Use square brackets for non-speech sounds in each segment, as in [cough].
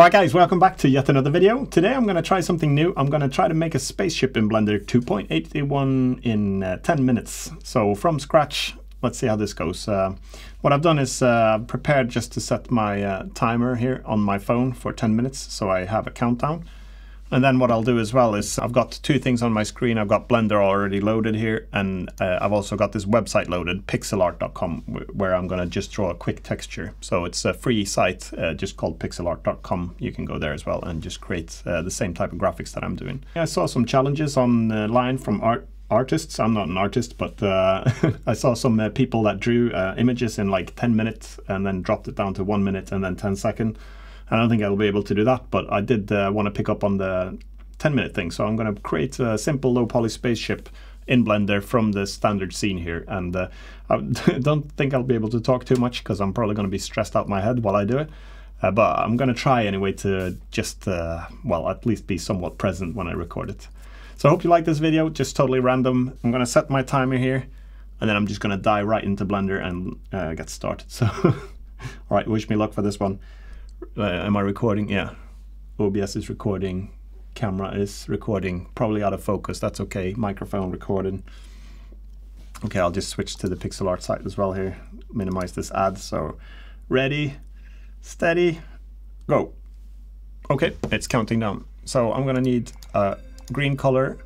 Alright guys, welcome back to yet another video. Today I'm going to try something new. I'm going to try to make a spaceship in Blender 2.81 in uh, 10 minutes. So from scratch, let's see how this goes. Uh, what I've done is uh, prepared just to set my uh, timer here on my phone for 10 minutes, so I have a countdown. And then what I'll do as well is I've got two things on my screen. I've got Blender already loaded here, and uh, I've also got this website loaded, pixelart.com, where I'm going to just draw a quick texture. So it's a free site uh, just called pixelart.com. You can go there as well and just create uh, the same type of graphics that I'm doing. I saw some challenges online from art artists. I'm not an artist, but uh, [laughs] I saw some uh, people that drew uh, images in like 10 minutes and then dropped it down to one minute and then 10 second. I don't think I'll be able to do that, but I did uh, want to pick up on the 10 minute thing. So I'm going to create a simple low poly spaceship in Blender from the standard scene here. And uh, I [laughs] don't think I'll be able to talk too much because I'm probably going to be stressed out my head while I do it. Uh, but I'm going to try anyway to just, uh, well, at least be somewhat present when I record it. So I hope you like this video, just totally random. I'm going to set my timer here and then I'm just going to dive right into Blender and uh, get started. [laughs] So, all right, wish me luck for this one. Uh, am I recording? Yeah. OBS is recording. Camera is recording. Probably out of focus. That's okay. Microphone recording. Okay, I'll just switch to the pixel art site as well here. Minimize this ad. So, ready, steady, go. Okay, it's counting down. So I'm gonna need a green color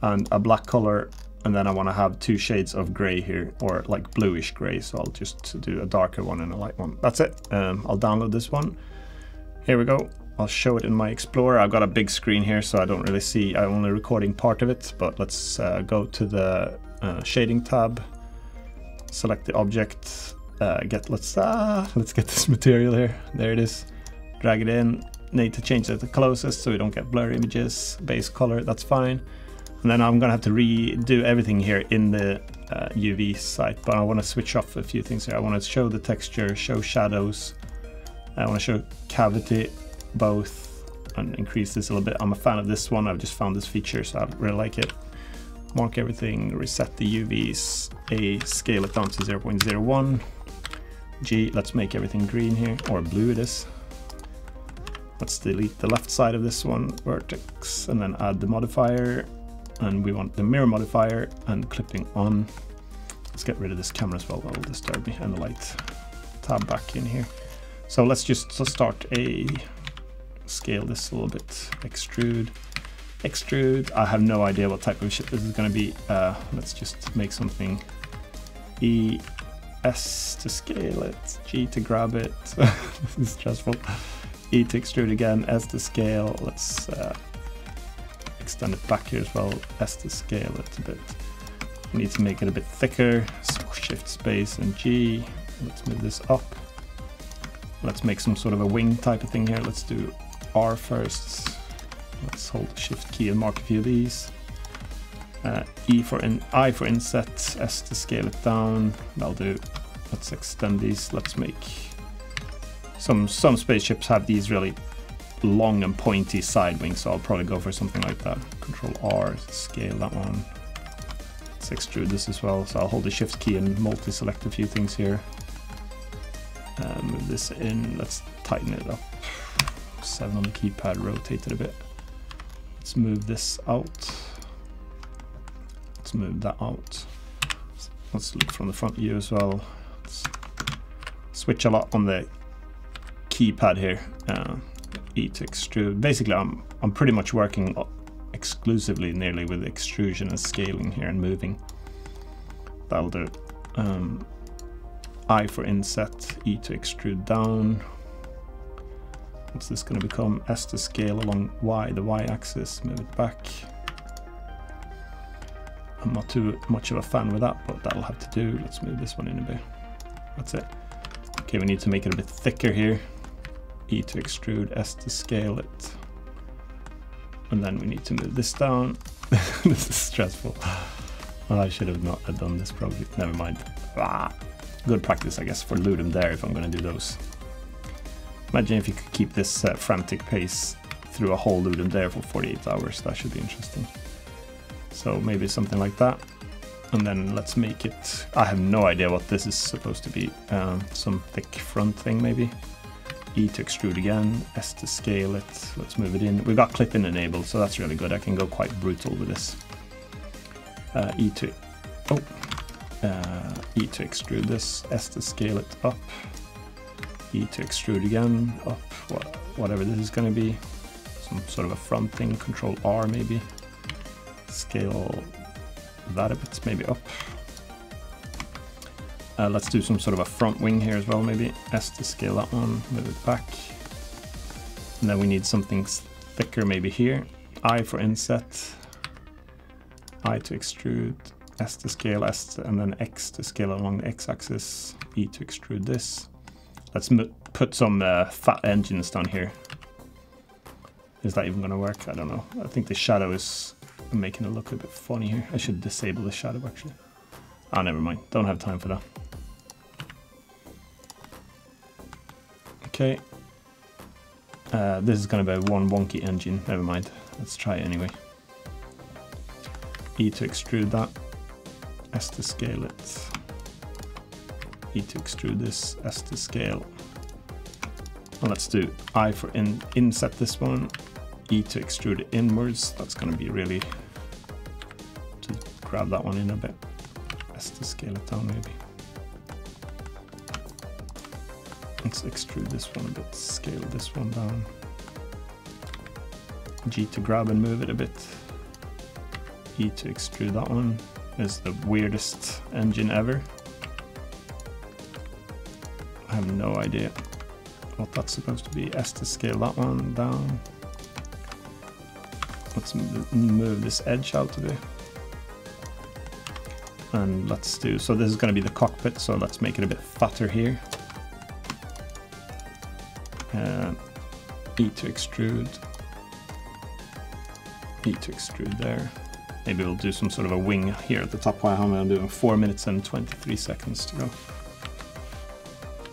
and a black color and then I want to have two shades of gray here or like bluish gray so I'll just do a darker one and a light one. That's it. Um, I'll download this one. Here we go. I'll show it in my Explorer. I've got a big screen here so I don't really see I'm only recording part of it but let's uh, go to the uh, shading tab select the object uh, get let's uh, let's get this [laughs] material here. There it is. Drag it in. Need to change it to closest so we don't get blur images. Base color that's fine and then I'm gonna have to redo everything here in the uh, UV site, but I wanna switch off a few things here. I wanna show the texture, show shadows. I wanna show cavity both and increase this a little bit. I'm a fan of this one. I've just found this feature, so I really like it. Mark everything, reset the UVs, A, scale it down to 0.01. G, let's make everything green here, or blue it is. Let's delete the left side of this one, vertex, and then add the modifier and we want the mirror modifier and clipping on. Let's get rid of this camera as well, that will disturb me, and the light tab back in here. So let's just start a scale this a little bit, extrude, extrude. I have no idea what type of ship this is going to be. Uh, let's just make something E, S to scale it, G to grab it. [laughs] this is stressful. E to extrude again, S to scale. Let's uh, extend it back here as well, S to scale it a bit. We need to make it a bit thicker, so shift space and G. Let's move this up. Let's make some sort of a wing type of thing here. Let's do R first. Let's hold the shift key and mark a few of these. Uh, E for in, I for inset, S to scale it down. That'll do. Let's extend these. Let's make some some spaceships have these really long and pointy side wings, so I'll probably go for something like that. Control R, scale that one. Let's extrude this as well, so I'll hold the shift key and multi-select a few things here. Uh, move this in, let's tighten it up. 7 on the keypad, rotate it a bit. Let's move this out. Let's move that out. Let's look from the front view as well. Let's switch a lot on the keypad here. Uh, E to extrude. Basically, I'm I'm pretty much working exclusively nearly with extrusion and scaling here and moving. That'll do. Um, I for inset, E to extrude down. What's this going to become? S to scale along Y, the Y axis, move it back. I'm not too much of a fan with that, but that'll have to do. Let's move this one in a bit. That's it. Okay, we need to make it a bit thicker here. E to extrude, S to scale it. And then we need to move this down. [laughs] this is stressful. Well, I should have not have done this probably. Never mind. Ah, good practice, I guess, for Ludum Dare if I'm going to do those. Imagine if you could keep this uh, frantic pace through a whole Ludum Dare for 48 hours. That should be interesting. So maybe something like that. And then let's make it... I have no idea what this is supposed to be. Um, some thick front thing maybe. E to extrude again, S to scale it. Let's move it in. We've got clipping enabled, so that's really good. I can go quite brutal with this. Uh, e to, oh, uh, E to extrude this, S to scale it up, E to extrude again, up, whatever this is going to be. Some sort of a front thing, Control R maybe. Scale that a bit, maybe up. Uh, let's do some sort of a front wing here as well, maybe. S to scale that one, move it back. And then we need something thicker maybe here. I for inset. I to extrude. S to scale, S to, and then X to scale along the X-axis. E to extrude this. Let's put some uh, fat engines down here. Is that even going to work? I don't know. I think the shadow is making it look a bit funny here. I should disable the shadow actually. Ah, oh, never mind. Don't have time for that. Okay. Uh, this is going to be one wonky engine. Never mind. Let's try it anyway. E to extrude that. S to scale it. E to extrude this. S to scale. Let's do I for in inset this one. E to extrude it inwards. That's going to be really to grab that one in a bit. S to scale it down maybe. Let's extrude this one a bit, scale this one down. G to grab and move it a bit. E to extrude that one is the weirdest engine ever. I have no idea what that's supposed to be. S to scale that one down. Let's move this edge out of it. And let's do, so this is going to be the cockpit, so let's make it a bit fatter here. Uh, e to extrude. E to extrude there. Maybe we'll do some sort of a wing here at the top. How am I doing? 4 minutes and 23 seconds to go.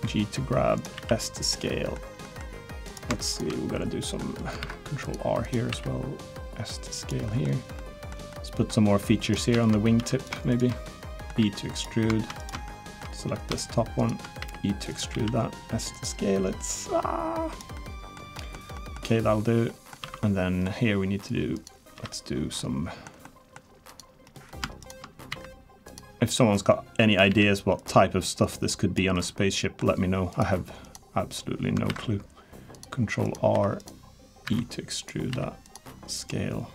G to grab, S to scale. Let's see, we've got to do some control R here as well. S to scale here. Let's put some more features here on the wingtip maybe. B to extrude. Select this top one. E to extrude that. S to scale it. Ah. Okay, that'll do. And then here we need to do, let's do some if someone's got any ideas what type of stuff this could be on a spaceship, let me know. I have absolutely no clue. Control R, E to extrude that scale.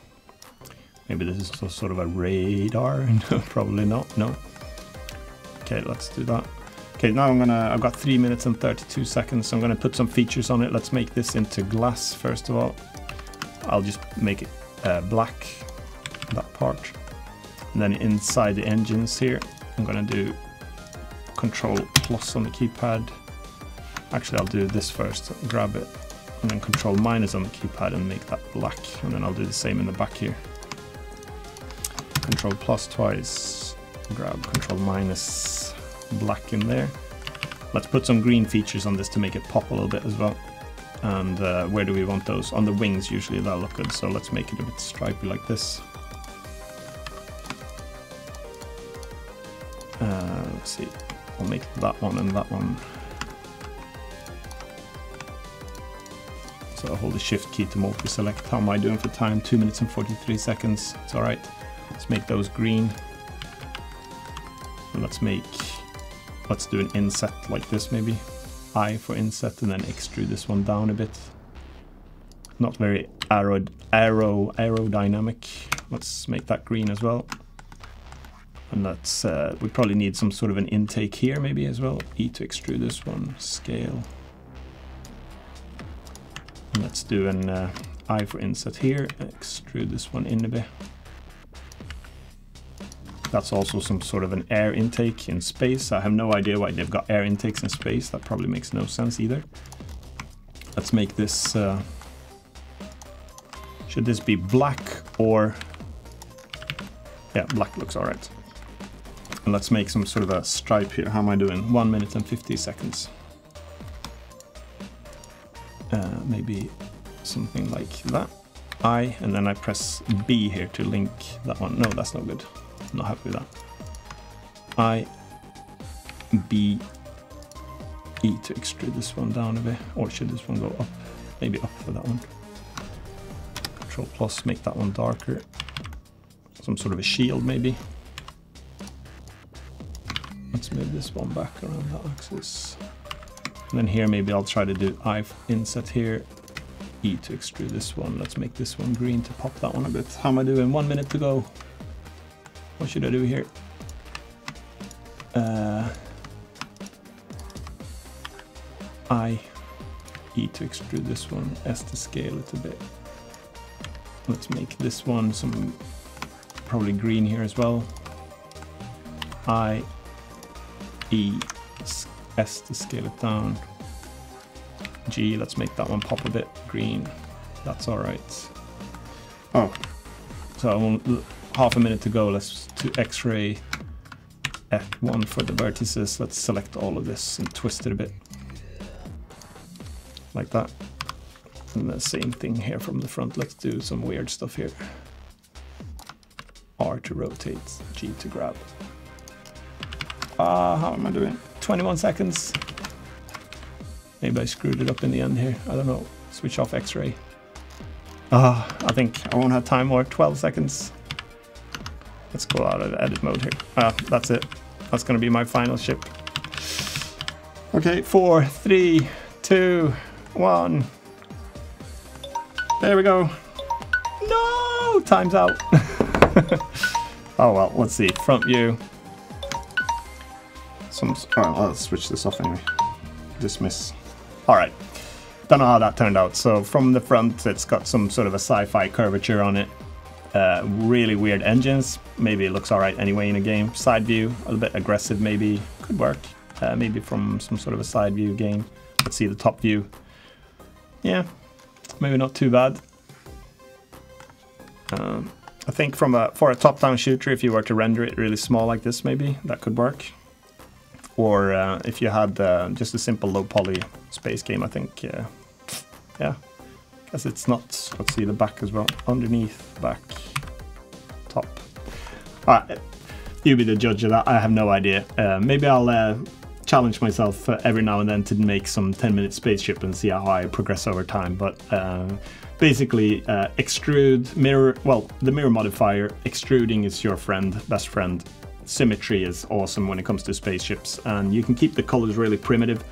Maybe this is sort of a radar. [laughs] No, probably not. No. Okay, let's do that. Okay, now I'm gonna. I've got three minutes and 32 seconds. So I'm gonna put some features on it. Let's make this into glass first of all. I'll just make it uh, black. That part. And then inside the engines here, I'm gonna do Control plus on the keypad. Actually, I'll do this first, grab it, and then Control minus on the keypad and make that black. And then I'll do the same in the back here. Control plus twice, grab Control minus black in there. Let's put some green features on this to make it pop a little bit as well. And uh, where do we want those? On the wings usually that'll look good, so let's make it a bit stripy like this. Uh, let's see, I'll make that one and that one. So I'll hold the shift key to multi-select. How am I doing for time? 2 minutes and 43 seconds. It's alright. Let's make those green. And let's make, let's do an inset like this maybe. I for inset and then extrude this one down a bit. Not very aero, aero, aerodynamic. Let's make that green as well. And that's, uh, we probably need some sort of an intake here maybe as well. E to extrude this one, scale. And let's do an uh, I for inset here, extrude this one in a bit. That's also some sort of an air intake in space. I have no idea why they've got air intakes in space. That probably makes no sense either. Let's make this... Uh, should this be black or... Yeah, black looks alright. And let's make some sort of a stripe here. How am I doing? 1 minute and 50 seconds. Uh, maybe something like that. I, and then I press B here to link that one. No, that's not good. Not happy with that. I, B, E to extrude this one down a bit, or should this one go up? Maybe up for that one. Control plus, make that one darker. Some sort of a shield maybe. Let's move this one back around that axis. And then here maybe I'll try to do I inset here. E to extrude this one. Let's make this one green to pop that one a bit. How am I doing? One minute to go. What should I do here? Uh, I E to extrude this one, S to scale it a bit. Let's make this one some probably green here as well. I E S to scale it down. G, let's make that one pop a bit green. That's all right. Oh, so half a minute to go. Let's to X-ray F1 for the vertices. Let's select all of this and twist it a bit. Like that. And the same thing here from the front. Let's do some weird stuff here. R to rotate, G to grab. Ah, uh, how am I doing? 21 seconds. Maybe I screwed it up in the end here. I don't know. Switch off X-ray. Ah, uh, I think I won't have time more. 12 seconds. Let's go out of edit mode here. Ah, that's it. That's gonna be my final ship. Okay, four, three, two, one. There we go. No, time's out. [laughs] oh well, let's see. Front view. Some. Alright, let's switch this off anyway. Dismiss. Alright. Don't know how that turned out. So from the front, it's got some sort of a sci-fi curvature on it. Uh, really weird engines. Maybe it looks alright anyway in a game. Side view, a little bit aggressive maybe. Could work. Uh, maybe from some sort of a side view game. Let's see the top view. Yeah, maybe not too bad. Um, I think from a for a top-down shooter, if you were to render it really small like this, maybe that could work. Or uh, if you had uh, just a simple low-poly space game, I think, uh, yeah, guess it's not. Let's see the back as well. Underneath, back, top. All right, you be the judge of that. I have no idea. Uh, maybe I'll uh, challenge myself uh, every now and then to make some 10 minute spaceship and see how I progress over time. But uh, basically, uh, extrude, mirror, well, the mirror modifier, extruding is your friend, best friend. Symmetry is awesome when it comes to spaceships, and you can keep the colors really primitive.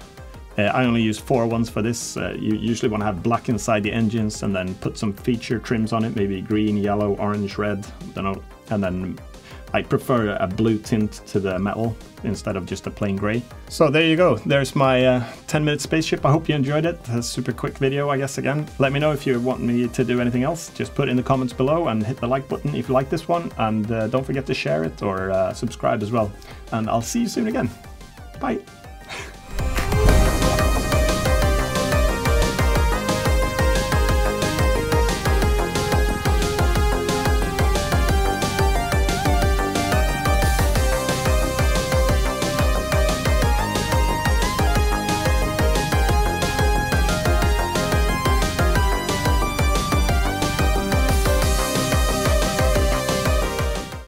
Uh, I only use four ones for this. Uh, you usually want to have black inside the engines and then put some feature trims on it, maybe green, yellow, orange, red, don't know, and then I prefer a blue tint to the metal instead of just a plain gray. So there you go. There's my uh, 10 minute spaceship. I hope you enjoyed it. A super quick video, I guess, again. Let me know if you want me to do anything else. Just put in the comments below and hit the like button if you like this one. And uh, don't forget to share it or uh, subscribe as well. And I'll see you soon again. Bye.